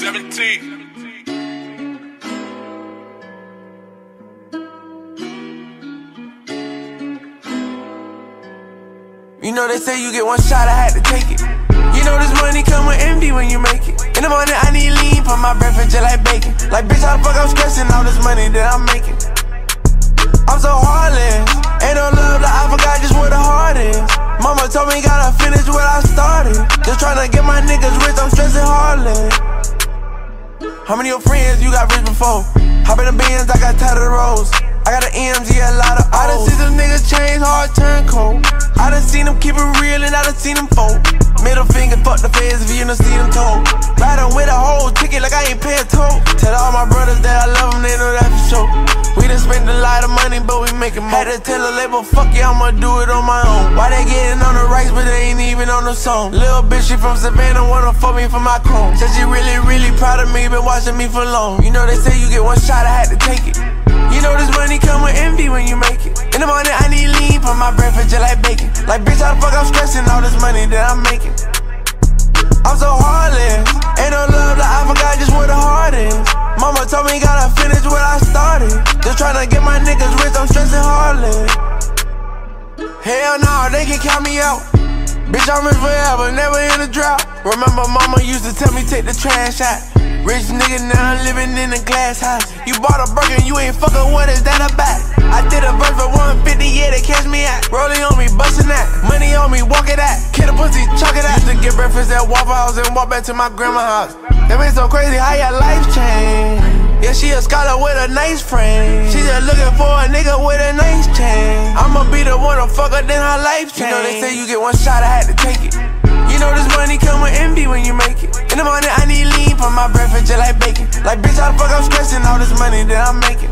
You know they say you get one shot, I had to take it. You know this money come with envy when you make it. In the morning, I need lean for my breakfast just like bacon. Like, bitch, how the fuck I'm stressing all this money that I'm making? I'm so heartless. How many of your friends you got rich before? Hop in the Benz, I got tired of the roads. I got an EMG, a lot of O's. I done seen some niggas change hard, turn cold. I done seen them keep it real and I done seen them fold. Middle finger, fuck the feds if you don't see them told. Riding with a whole ticket like I ain't pay a toll. Tell all my brothers that I love them, they know that for sure. We done spent a lot of money, but we making more. Had to tell the label, fuck it, I'ma do it on my own. Why they getting on the rights, but they ain't even on the song? Little bitch, she from Savannah, wanna fuck me for my chrome. Said she really, really proud of me, been watching me for long. You know they say you get one shot, I had to take it. You know this money come with envy when you make it. In the morning, I need lean for my breakfast just like bacon. Like, bitch, how the fuck I'm stressing all this money that I'm making? I'm so heartless. Ain't no love that I forgot just where the heart is. Mama told me gotta finish what I started. Just tryna get my niggas rich, I'm stressing hardly. Hell no, they can count me out. Bitch, I'm rich forever, never in a drought. Remember, mama used to tell me take the trash out. Rich nigga now I'm living in a glass house. You bought a burger, and you ain't fucking what is that about? I did a verse for 150, yeah, they catch me at. Rolling on me, bustin' that. Money on me, walk it at. Kid a pussy, chuck it at. To get breakfast at Waffle House and walk back to my grandma's house. That ain't so crazy how life changed. Yeah, she a scholar with a nice frame. She just looking for a nigga with a nice chain. I'ma be the one to fuck her, then her life change. You know they say you get one shot, I had to take it. You know this money come with envy when you make it. In the morning, I need lean for my breakfast just like bacon. Like, bitch, how the fuck I'm stressing all this money that I'm making?